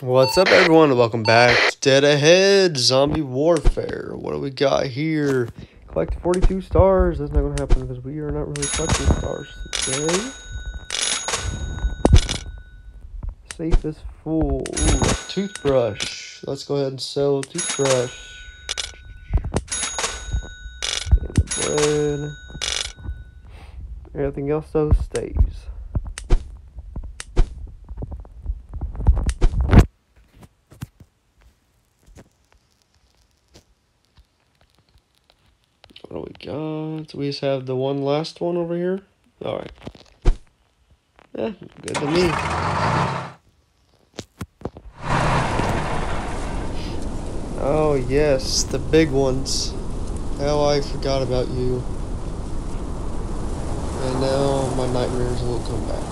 What's up, everyone? Welcome back to Dead Ahead Zombie Warfare. What do we got here? Collect 42 stars. That's not going to happen because we are not really collecting stars today. Safe is full. Ooh, toothbrush. Let's go ahead and sell toothbrush. And the bread. Everything else, though, stays. Do we just have the one last one over here. All right. Yeah, good to me. Oh yes, the big ones. How I forgot about you. And now my nightmares will come back.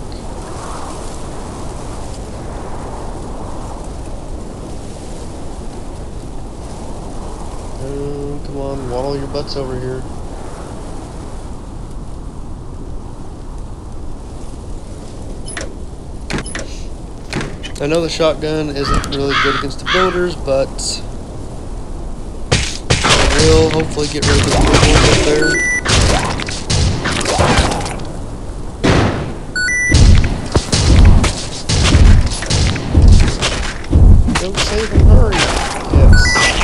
Oh, come on, waddle your butts over here. I know the shotgun isn't really good against the builders, but I will hopefully get rid of the builders up there. Don't save him, hurry! Yes,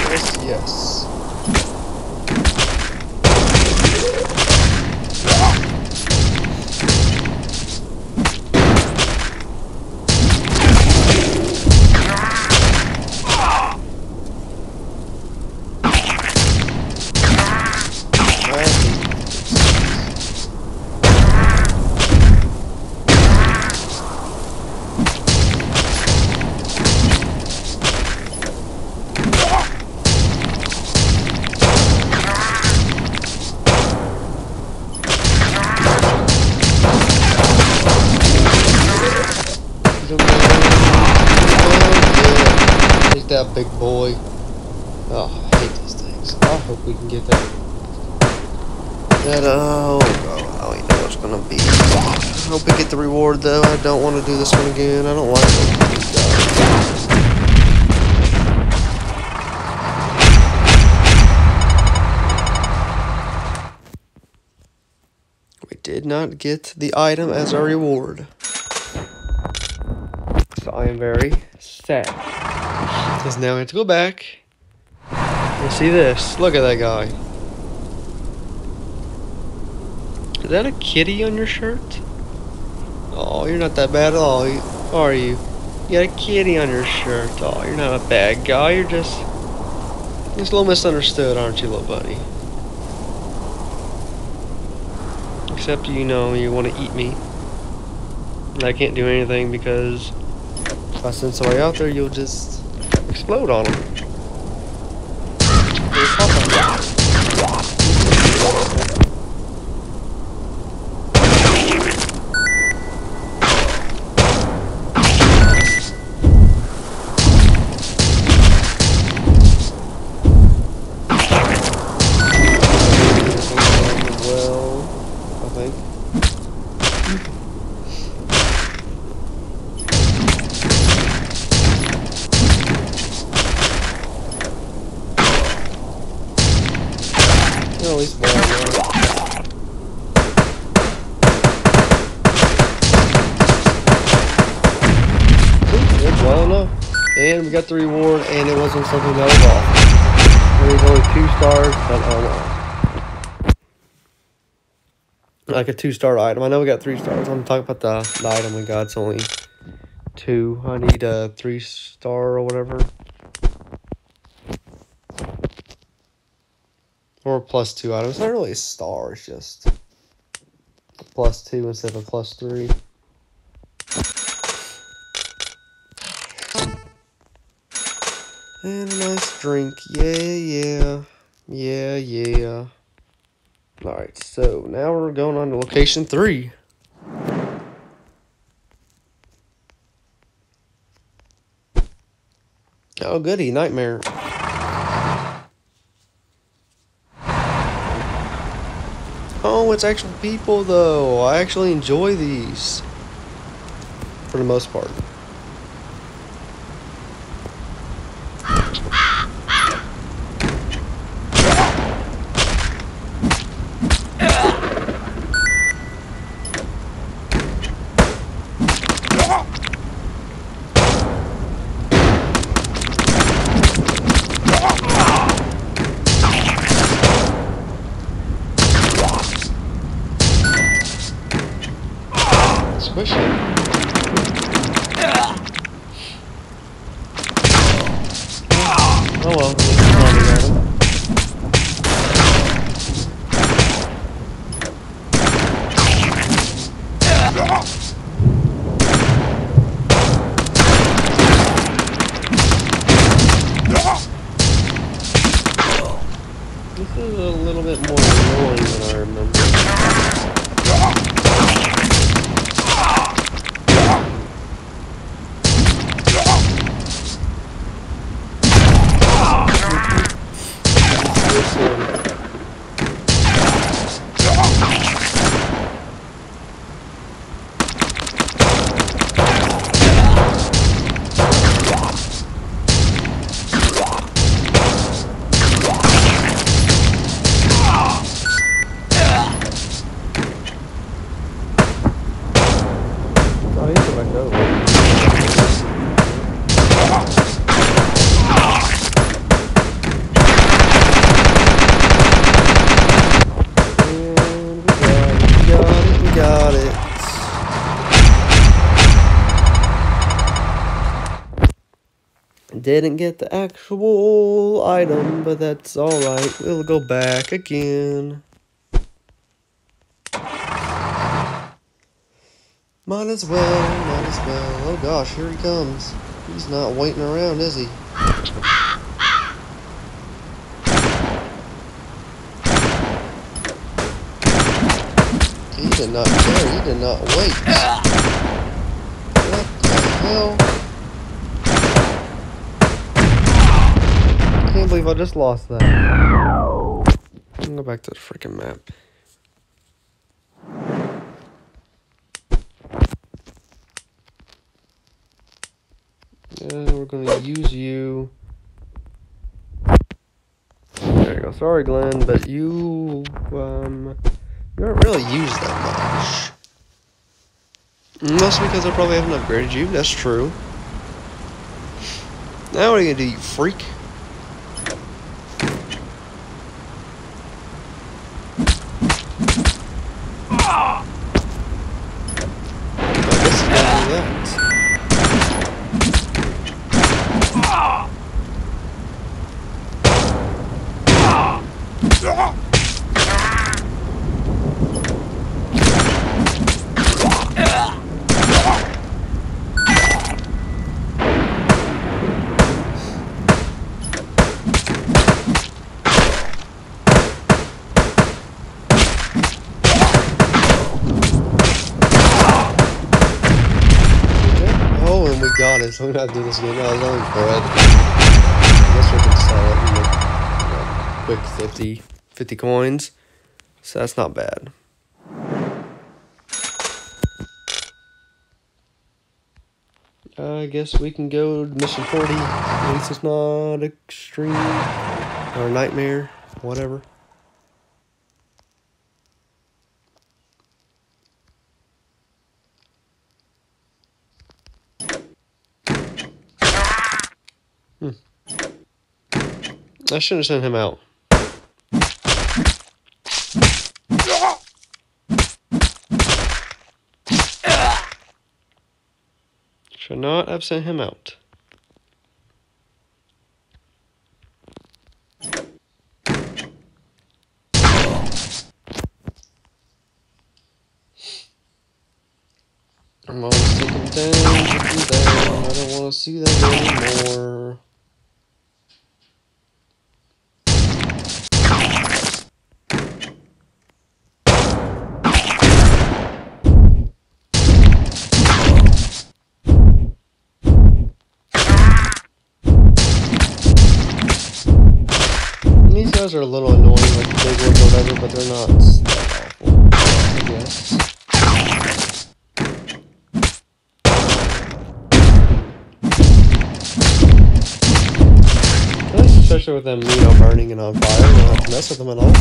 yes, yes. Big boy. Oh, I hate these things. I hope we can get that. That, oh, oh, I don't know what it's gonna be. I hope we get the reward though. I don't want to do this one again. I don't like it. We did not get the item as our reward. So I am very sad. Because now I have to go back and see this. Look at that guy. Is that a kitty on your shirt? Oh, you're not that bad at all, are you? You got a kitty on your shirt. Oh, you're not a bad guy. You're just, just a little misunderstood, aren't you, little buddy? Except, you know, you want to eat me. And I can't do anything because if I send somebody out there, you'll just explode on them. And we got the reward, and it wasn't something that was off. There was only two stars, but oh well. Like a two star item. I know we got three stars. I'm talking about the, the item we got. It's only two. I need a three star or whatever. Or plus two items. It's not really a star, it's just plus two instead of plus three. And a nice drink. Yeah, yeah. Yeah, yeah. Alright, so now we're going on to location three. Oh, goody, nightmare. Oh, it's actual people, though. I actually enjoy these. For the most part. squishy. Oh well. Didn't get the actual item, but that's alright. We'll go back again. Might as well, might as well. Oh gosh, here he comes. He's not waiting around, is he? He did not care. He did not wait. What the hell? Believe I just lost that. I'm gonna go back to the freaking map. Yeah, we're gonna use you. There you go. Sorry, Glenn, but you um you aren't really used that much. Mostly because I probably haven't upgraded you. That's true. Now what are you gonna do, you freak? I guess you gotta do that. Oh, it, so we're not doing this again. No, it's only bread. I guess we can sell it and make know, quick 50, 50 coins. So that's not bad. I guess we can go to mission 40. At least it's not extreme or nightmare, whatever. I shouldn't have sent him out. Should not have sent him out. I'm always taking down, taking down. I don't want to see that anymore. These guys are a little annoying, like the big ones or whatever, but they're not that awful, I guess. Especially with them, you know, burning and on fire, you don't have to mess with them at all.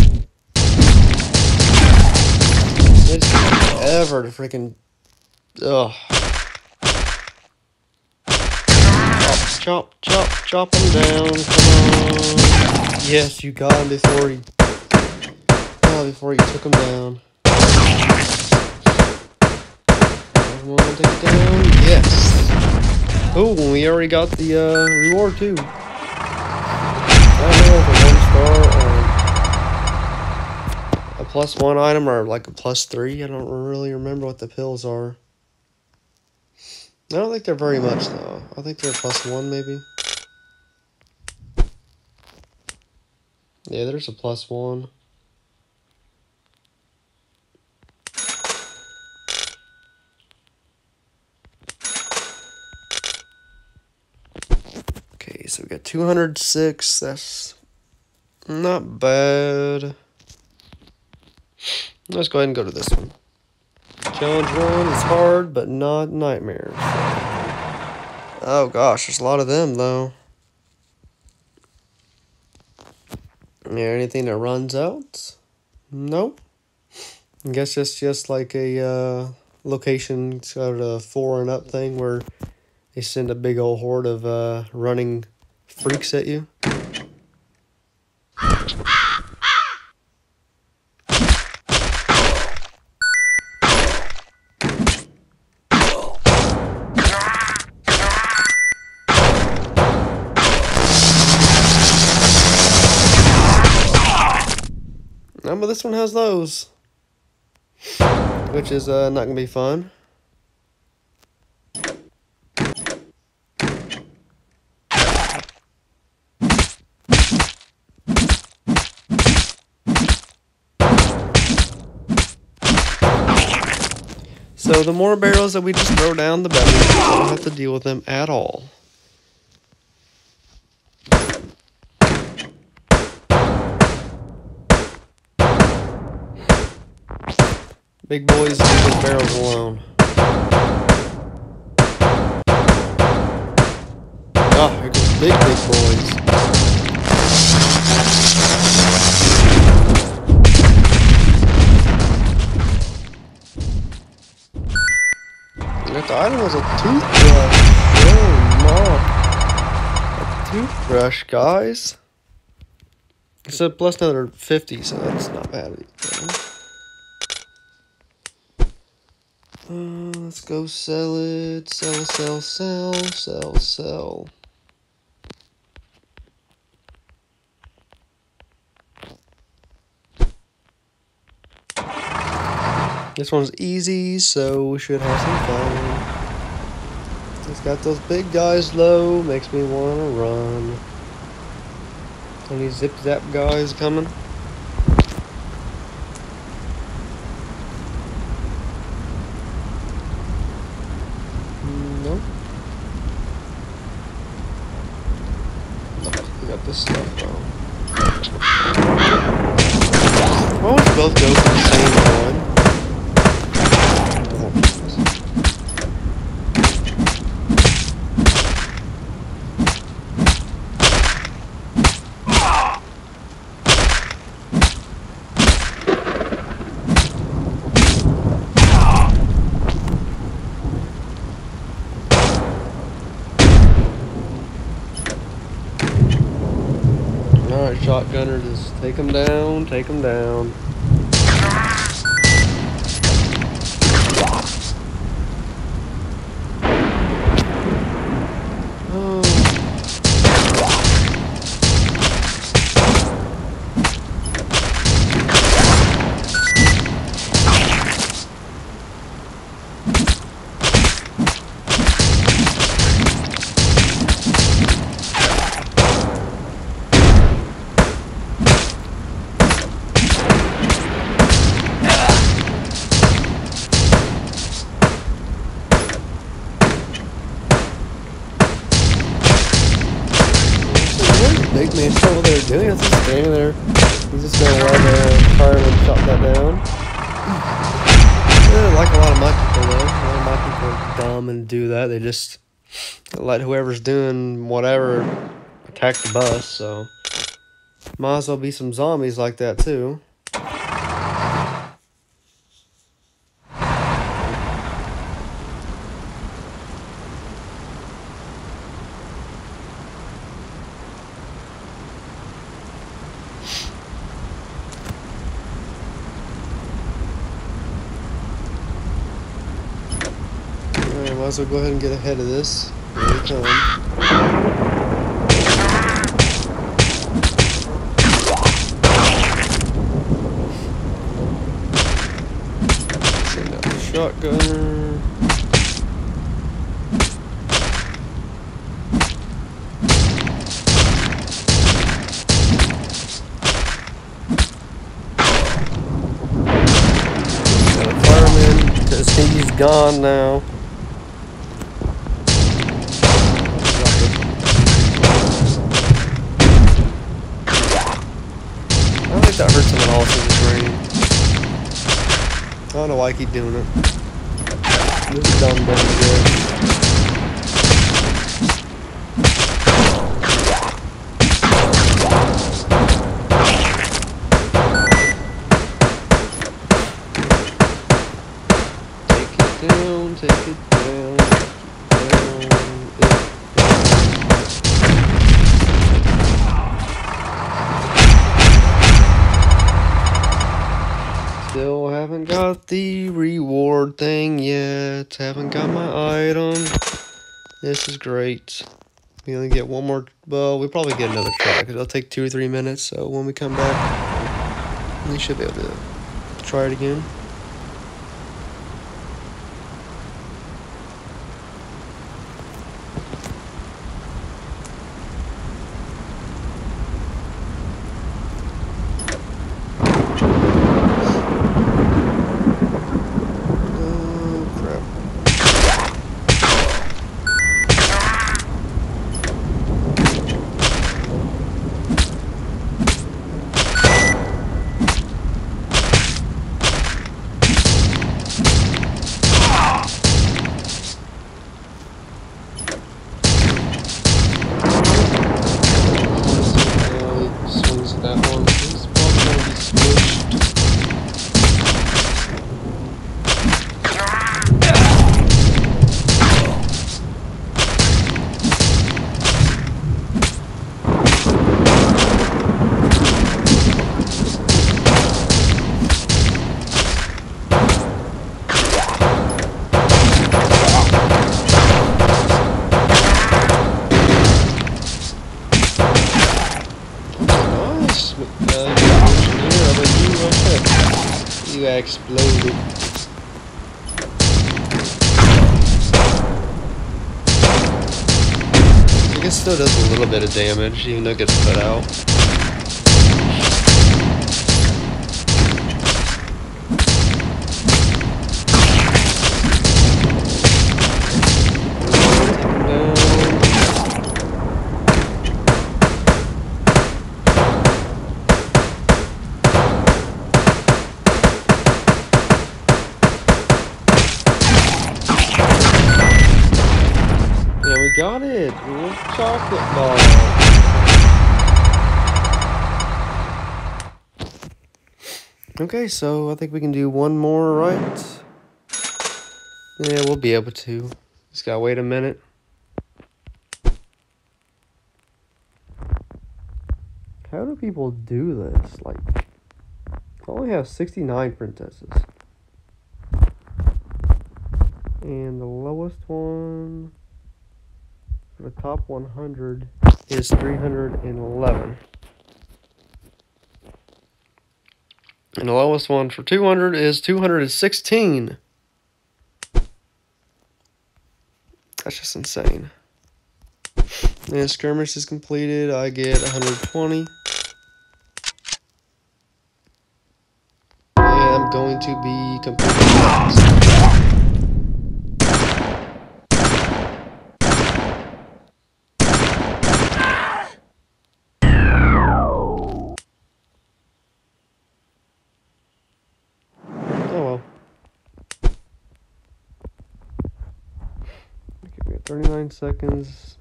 Take forever to freaking. Ugh. Chop, chop, chop, chop them down. Come on. Yes, you got him before he. Oh, before you took him down. Take it down. Yes. Oh, we already got the uh, reward too. I don't know if a one star or a plus one item or like a plus three. I don't really remember what the pills are. I don't think they're very much though. I think they're plus one maybe. Yeah, there's a plus one. Okay, so we got 206. That's not bad. Let's go ahead and go to this one. Challenge one is hard, but not nightmares. Oh gosh, there's a lot of them though. Anything that runs out? Nope. I guess it's just like a uh, location sort of four and up thing where they send a big old horde of uh, running freaks at you. But this one has those. Which is uh, not going to be fun. So the more barrels that we just throw down, the better. We don't have to deal with them at all. Big boys leave those barrels alone. Ah, here goes big, big boys. That item was a toothbrush. Oh no. A toothbrush, guys. It said plus another 50, so that's not bad either. Uh, let's go sell it. Sell, sell, sell, sell, sell. This one's easy, so we should have some fun. It's got those big guys low, makes me want to run. Any zip zap guys coming? No. We got this stuff though. Why don't we both go for the same one? Shotgunner, just take them down, take them down. Just let whoever's doing whatever attack the bus, so might as well be some zombies like that too. as well go ahead and get ahead of this. Here come. shotgun. He's gone now. Know why I keep doing it. This is dumb. Take it down, take it down, down Still haven't got the reward thing yet. Haven't got my item. This is great. We only get one more. Well, we probably get another try because it'll take two or three minutes. So when we come back, we should be able to try it again. Oh, crap. Uh, swings at that one. He's probably gonna be squished. Nice. Uh, engineer, but you, uh, you exploded. I guess it still does a little bit of damage, even though it gets put out. Got it. Little chocolate ball. Okay, so I think we can do one more, right? Yeah, we'll be able to. Just gotta wait a minute. How do people do this? Like, I only have 69 princesses. And the lowest one the top 100 is 311. And the lowest one for 200 is 216. That's just insane. And skirmish is completed. I get 120. And I'm going to be completely next. Oh well. Okay, we got 39 seconds.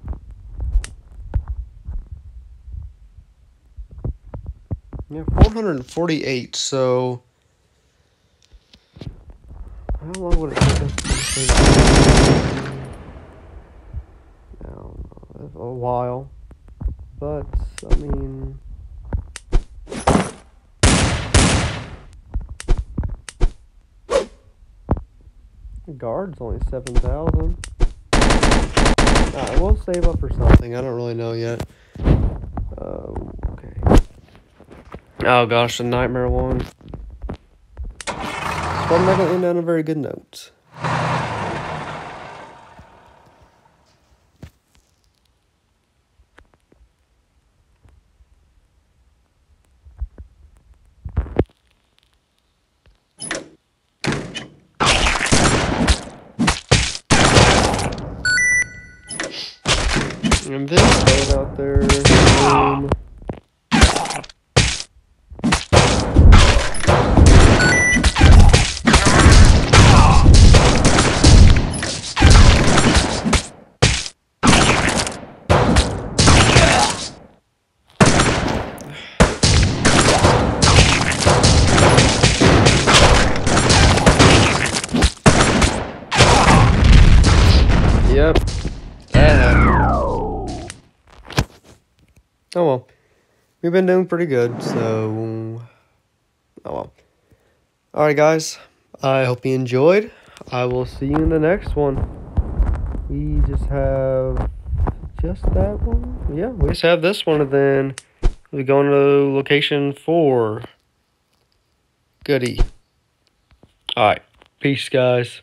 Yeah, 448, so. How long would it take know. A while. But, I mean. The guard's only 7,000. Alright, we'll save up for something. I don't really know yet. Uh, okay. Oh gosh, the nightmare one. So I'm not gonna end on a very good note. And throw it out there. Boom. Yep. Happened. Oh well. We've been doing pretty good, so oh well. Alright guys. I hope you enjoyed. I will see you in the next one. We just have just that one? Yeah, we just have this one and then we go into location four. Goody. Alright. Peace guys.